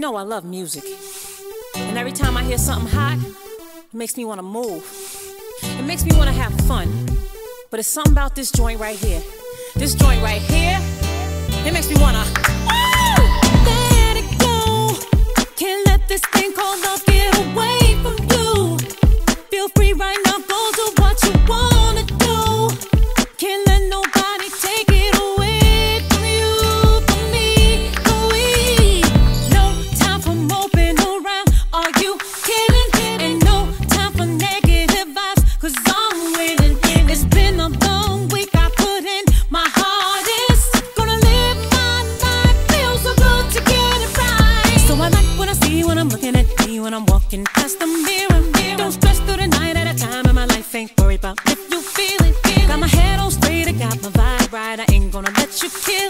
You know I love music. And every time I hear something hot, it makes me want to move. It makes me want to have fun. But it's something about this joint right here. This joint right here, it makes me want to. when I'm looking at me when I'm walking past the mirror. mirror. Don't stress through the night at a time, and my life ain't worried about if you feel it. Got my head on straight, I got my vibe right. I ain't gonna let you kill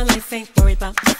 my life ain't worried about